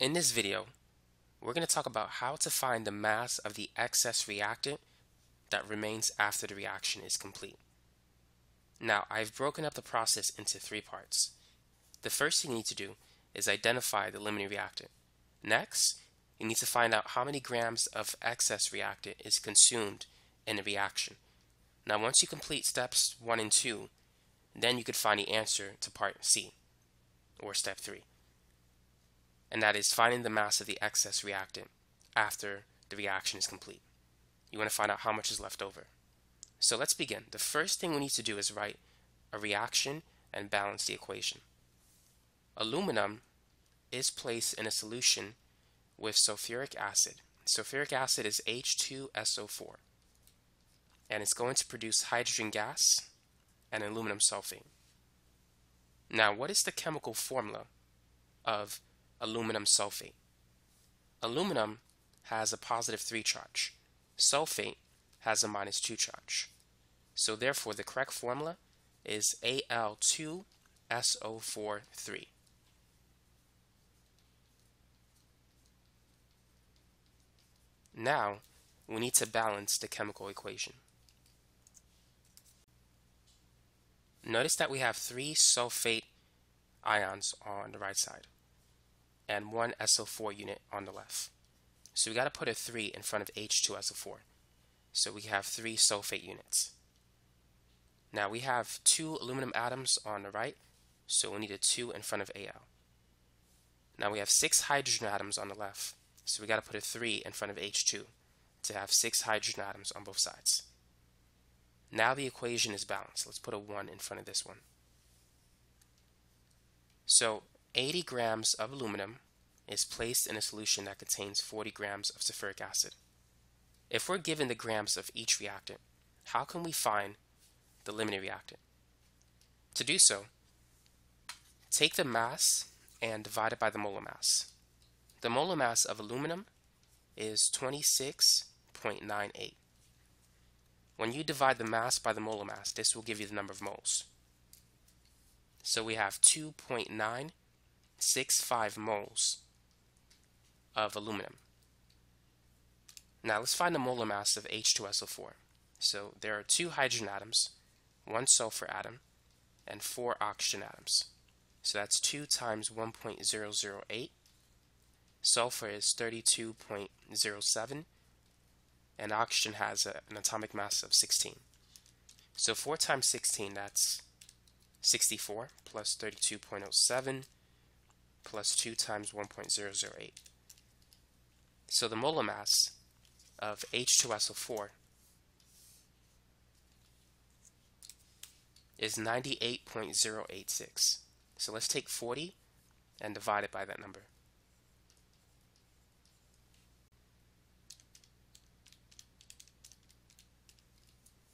In this video, we're going to talk about how to find the mass of the excess reactant that remains after the reaction is complete. Now, I've broken up the process into three parts. The first thing you need to do is identify the limiting reactant. Next, you need to find out how many grams of excess reactant is consumed in the reaction. Now, once you complete steps 1 and 2, then you could find the answer to part C, or step 3 and that is finding the mass of the excess reactant after the reaction is complete. You want to find out how much is left over. So let's begin. The first thing we need to do is write a reaction and balance the equation. Aluminum is placed in a solution with sulfuric acid. Sulfuric acid is H2SO4 and it's going to produce hydrogen gas and aluminum sulfate. Now, what is the chemical formula of aluminum sulfate. Aluminum has a positive 3 charge. Sulfate has a minus 2 charge. So therefore the correct formula is Al2SO43. Now we need to balance the chemical equation. Notice that we have three sulfate ions on the right side and one SO4 unit on the left. So we got to put a 3 in front of H2SO4. So we have three sulfate units. Now we have two aluminum atoms on the right, so we need a 2 in front of Al. Now we have six hydrogen atoms on the left, so we got to put a 3 in front of H2 to have six hydrogen atoms on both sides. Now the equation is balanced. Let's put a 1 in front of this one. So 80 grams of aluminum is placed in a solution that contains 40 grams of sulfuric acid. If we're given the grams of each reactant, how can we find the limiting reactant? To do so, take the mass and divide it by the molar mass. The molar mass of aluminum is 26.98. When you divide the mass by the molar mass, this will give you the number of moles. So we have 2.9 0.65 moles of aluminum. Now let's find the molar mass of H2SO4. So there are two hydrogen atoms, one sulfur atom, and four oxygen atoms. So that's 2 times 1.008. Sulfur is 32.07, and oxygen has a, an atomic mass of 16. So 4 times 16, that's 64, plus 32.07 plus 2 times 1.008. So the molar mass of H2SO4 is 98.086. So let's take 40 and divide it by that number.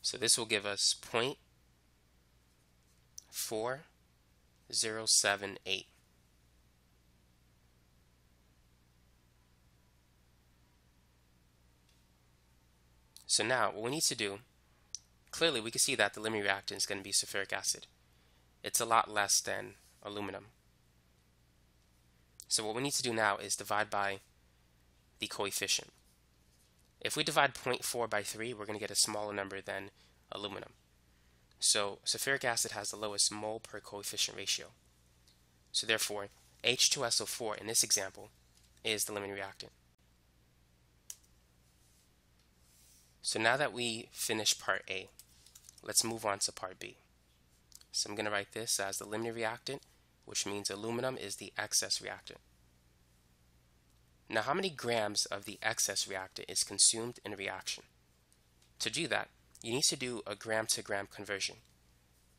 So this will give us 0.4078. So now what we need to do, clearly we can see that the limiting reactant is going to be sulfuric acid. It's a lot less than aluminum. So what we need to do now is divide by the coefficient. If we divide 0.4 by 3, we're going to get a smaller number than aluminum. So sulfuric acid has the lowest mole per coefficient ratio. So therefore, H2SO4 in this example is the limiting reactant. So now that we finished part A, let's move on to part B. So I'm going to write this as the limiting reactant, which means aluminum is the excess reactant. Now how many grams of the excess reactant is consumed in a reaction? To do that, you need to do a gram to gram conversion.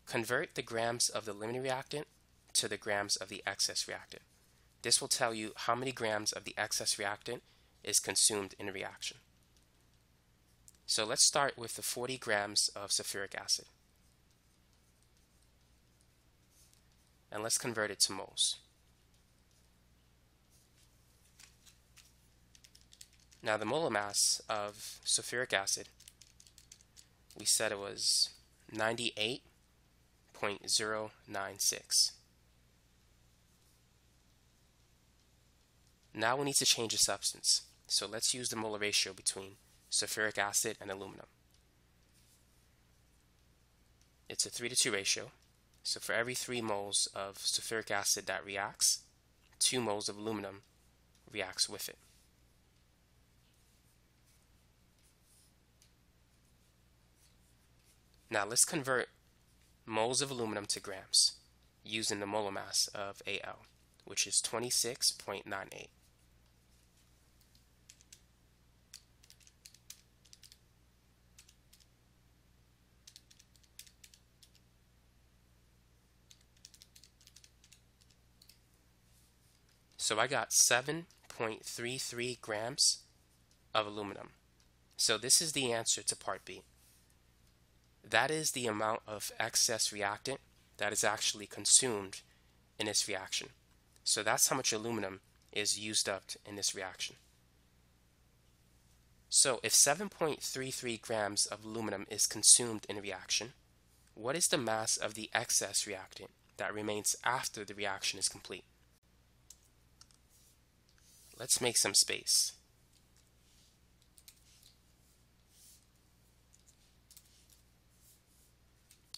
Convert the grams of the limiting reactant to the grams of the excess reactant. This will tell you how many grams of the excess reactant is consumed in a reaction. So let's start with the 40 grams of sulfuric acid. And let's convert it to moles. Now the molar mass of sulfuric acid, we said it was 98.096. Now we need to change the substance. So let's use the molar ratio between sulfuric acid and aluminum. It's a 3 to 2 ratio. So for every 3 moles of sulfuric acid that reacts, 2 moles of aluminum reacts with it. Now let's convert moles of aluminum to grams using the molar mass of Al, which is 26.98. So I got 7.33 grams of aluminum. So this is the answer to part B. That is the amount of excess reactant that is actually consumed in this reaction. So that's how much aluminum is used up in this reaction. So if 7.33 grams of aluminum is consumed in a reaction, what is the mass of the excess reactant that remains after the reaction is complete? Let's make some space.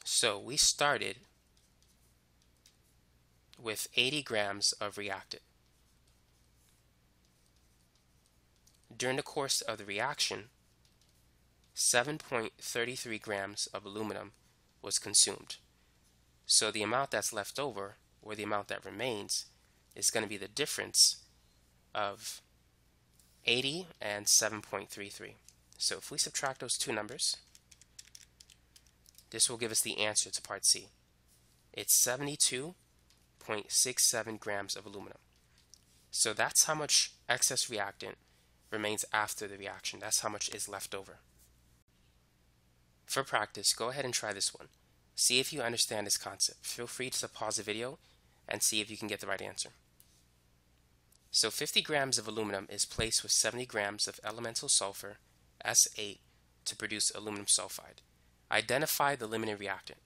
So we started with 80 grams of reactant. During the course of the reaction, 7.33 grams of aluminum was consumed. So the amount that's left over, or the amount that remains, is going to be the difference of 80 and 7.33. So if we subtract those two numbers, this will give us the answer to part C. It's 72.67 grams of aluminum. So that's how much excess reactant remains after the reaction. That's how much is left over. For practice, go ahead and try this one. See if you understand this concept. Feel free to pause the video and see if you can get the right answer. So 50 grams of aluminum is placed with 70 grams of elemental sulfur, S8, to produce aluminum sulfide. Identify the limiting reactant.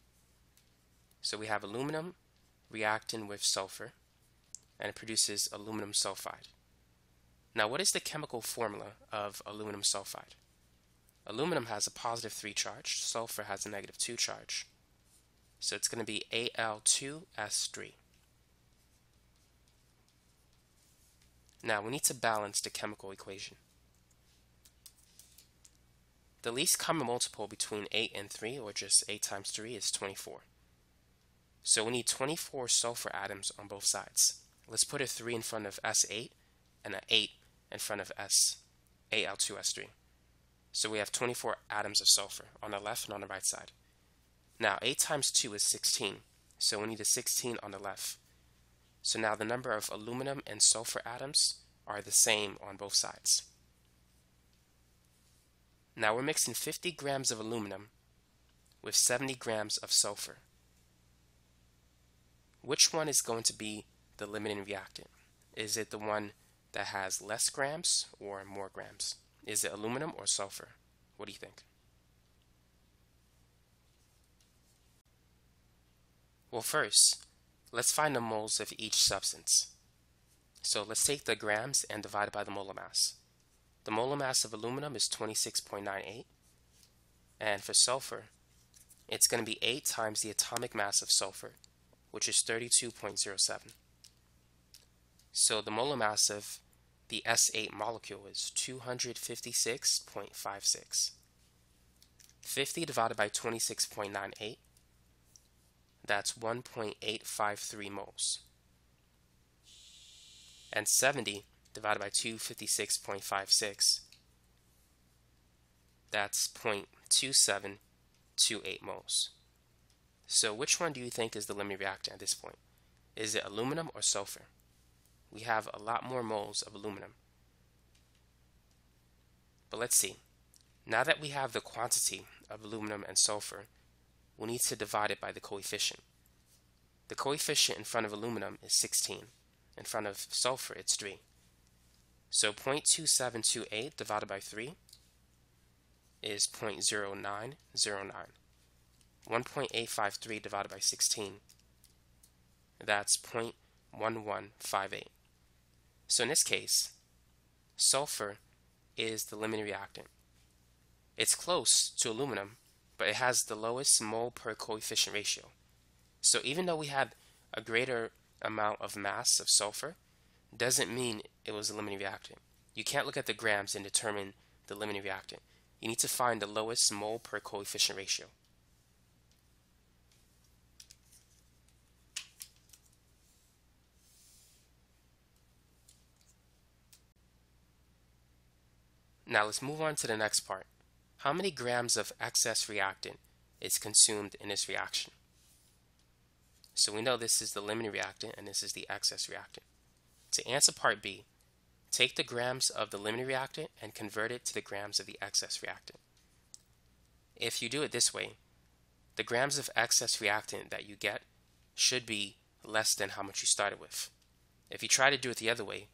So we have aluminum reacting with sulfur and it produces aluminum sulfide. Now what is the chemical formula of aluminum sulfide? Aluminum has a positive 3 charge, sulfur has a negative 2 charge. So it's going to be Al2S3. Now we need to balance the chemical equation. The least common multiple between 8 and 3, or just 8 times 3, is 24. So we need 24 sulfur atoms on both sides. Let's put a 3 in front of S8 and an 8 in front of S, Al2S3. So we have 24 atoms of sulfur on the left and on the right side. Now 8 times 2 is 16, so we need a 16 on the left. So now the number of aluminum and sulfur atoms are the same on both sides. Now we're mixing 50 grams of aluminum with 70 grams of sulfur. Which one is going to be the limiting reactant? Is it the one that has less grams or more grams? Is it aluminum or sulfur? What do you think? Well, first, let's find the moles of each substance. So let's take the grams and divide it by the molar mass. The molar mass of aluminum is 26.98. And for sulfur, it's going to be 8 times the atomic mass of sulfur, which is 32.07. So the molar mass of the S8 molecule is 256.56. 50 divided by 26.98, that's 1.853 moles. And 70 divided by 256.56, that's 0.2728 moles. So which one do you think is the limiting reactant at this point? Is it aluminum or sulfur? We have a lot more moles of aluminum. But let's see. Now that we have the quantity of aluminum and sulfur, we need to divide it by the coefficient. The coefficient in front of aluminum is 16. In front of sulfur, it's 3. So 0.2728 divided by 3 is 0.0909. 1.853 divided by 16, that's 0.1158. So in this case, sulfur is the limiting reactant. It's close to aluminum, but it has the lowest mole per coefficient ratio. So even though we had a greater amount of mass of sulfur, doesn't mean it was a limiting reactant. You can't look at the grams and determine the limiting reactant. You need to find the lowest mole per coefficient ratio. Now let's move on to the next part. How many grams of excess reactant is consumed in this reaction? So we know this is the limiting reactant and this is the excess reactant. To answer part B, take the grams of the limiting reactant and convert it to the grams of the excess reactant. If you do it this way, the grams of excess reactant that you get should be less than how much you started with. If you try to do it the other way,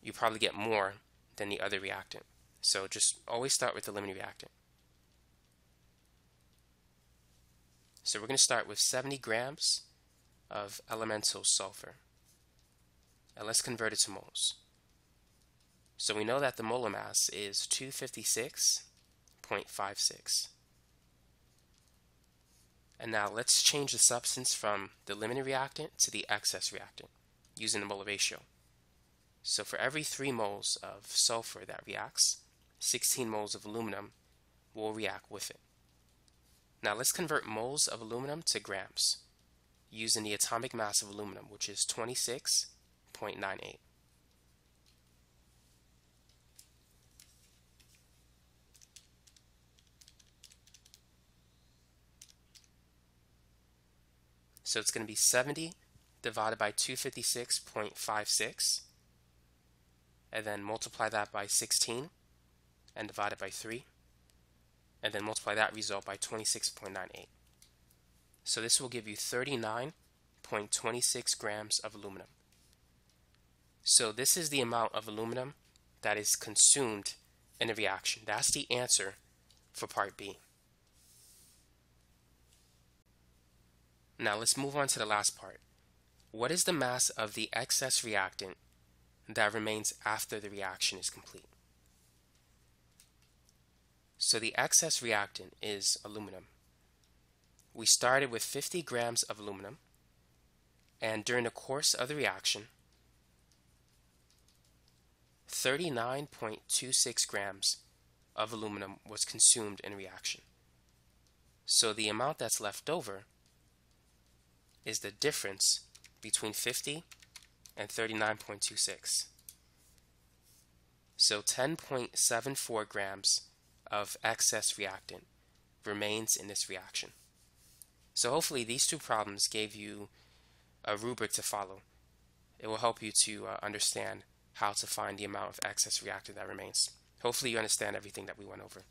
you probably get more than the other reactant. So just always start with the limiting reactant. So we're going to start with 70 grams of elemental sulfur. And let's convert it to moles. So we know that the molar mass is 256.56. And now let's change the substance from the limiting reactant to the excess reactant using the molar ratio. So for every 3 moles of sulfur that reacts, 16 moles of aluminum will react with it. Now let's convert moles of aluminum to grams using the atomic mass of aluminum, which is 26.98. So it's going to be 70 divided by 256.56 and then multiply that by 16 and divide it by 3 and then multiply that result by 26.98. So this will give you 39.26 grams of aluminum. So this is the amount of aluminum that is consumed in a reaction. That's the answer for part B. Now let's move on to the last part. What is the mass of the excess reactant that remains after the reaction is complete. So the excess reactant is aluminum. We started with 50 grams of aluminum, and during the course of the reaction, 39.26 grams of aluminum was consumed in reaction. So the amount that's left over is the difference between 50 and 39.26. So 10.74 grams of excess reactant remains in this reaction. So hopefully these two problems gave you a rubric to follow. It will help you to uh, understand how to find the amount of excess reactant that remains. Hopefully you understand everything that we went over.